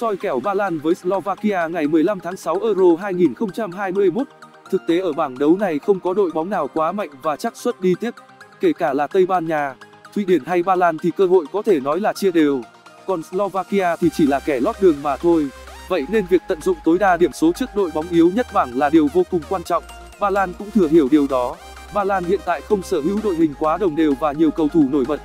soi kèo Ba Lan với Slovakia ngày 15 tháng 6 Euro 2021. Thực tế ở bảng đấu này không có đội bóng nào quá mạnh và chắc suất đi tiếp, kể cả là Tây Ban Nha, Thụy Điển hay Ba Lan thì cơ hội có thể nói là chia đều, còn Slovakia thì chỉ là kẻ lót đường mà thôi. Vậy nên việc tận dụng tối đa điểm số trước đội bóng yếu nhất bảng là điều vô cùng quan trọng. Ba Lan cũng thừa hiểu điều đó. Ba Lan hiện tại không sở hữu đội hình quá đồng đều và nhiều cầu thủ nổi bật.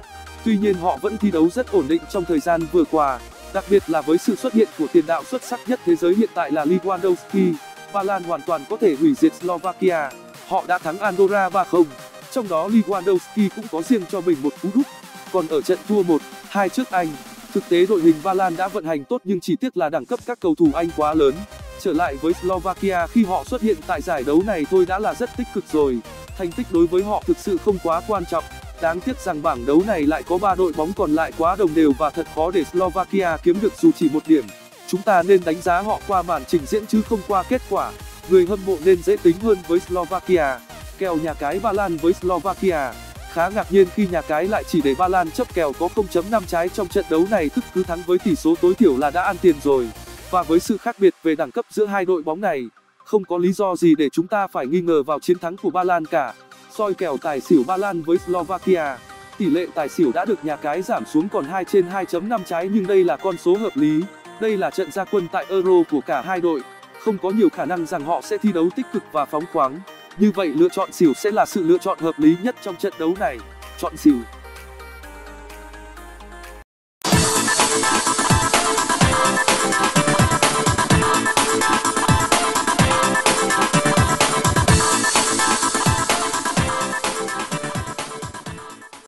Tuy nhiên họ vẫn thi đấu rất ổn định trong thời gian vừa qua, đặc biệt là với sự xuất hiện của tiền đạo xuất sắc nhất thế giới hiện tại là Lewandowski. Ba Lan hoàn toàn có thể hủy diệt Slovakia. Họ đã thắng Andorra 3-0, trong đó Lewandowski cũng có riêng cho mình một cú đúp. Còn ở trận thua 1-2 trước Anh, thực tế đội hình Ba Lan đã vận hành tốt nhưng chỉ tiếc là đẳng cấp các cầu thủ Anh quá lớn. Trở lại với Slovakia khi họ xuất hiện tại giải đấu này thôi đã là rất tích cực rồi. Thành tích đối với họ thực sự không quá quan trọng. Đáng tiếc rằng bảng đấu này lại có 3 đội bóng còn lại quá đồng đều và thật khó để Slovakia kiếm được dù chỉ một điểm. Chúng ta nên đánh giá họ qua màn trình diễn chứ không qua kết quả. Người hâm mộ nên dễ tính hơn với Slovakia. Kèo nhà cái Ba Lan với Slovakia. Khá ngạc nhiên khi nhà cái lại chỉ để Ba Lan chấp kèo có 0.5 trái trong trận đấu này tức cứ thắng với tỷ số tối thiểu là đã ăn tiền rồi. Và với sự khác biệt về đẳng cấp giữa hai đội bóng này, không có lý do gì để chúng ta phải nghi ngờ vào chiến thắng của Ba Lan cả. Soi kèo tài xỉu Ba Lan với Slovakia. Tỷ lệ tài xỉu đã được nhà cái giảm xuống còn 2 trên 2.5 trái, nhưng đây là con số hợp lý. Đây là trận gia quân tại Euro của cả hai đội. Không có nhiều khả năng rằng họ sẽ thi đấu tích cực và phóng khoáng. Như vậy, lựa chọn xỉu sẽ là sự lựa chọn hợp lý nhất trong trận đấu này. Chọn xỉu